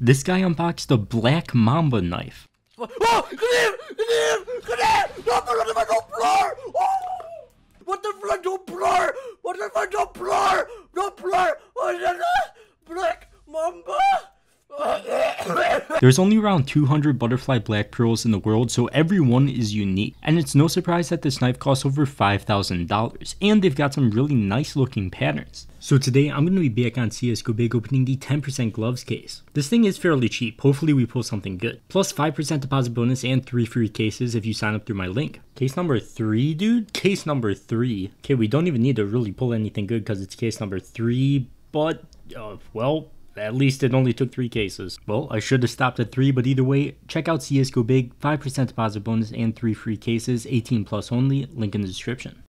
This guy unboxed a Black Mamba knife. Oh, but what don't blur? Oh! What the blur? Blur? Don't blur! What is that? Black Mamba? There's only around 200 butterfly black pearls in the world, so every one is unique. And it's no surprise that this knife costs over $5,000, and they've got some really nice looking patterns. So today I'm going to be back on CSGO Big opening the 10% gloves case. This thing is fairly cheap, hopefully we pull something good. Plus 5% deposit bonus and 3 free cases if you sign up through my link. Case number 3 dude? Case number 3. Okay we don't even need to really pull anything good because it's case number 3, but uh, well at least it only took three cases. Well, I should have stopped at three, but either way, check out CSGO Big, 5% deposit bonus and three free cases, 18 plus only, link in the description.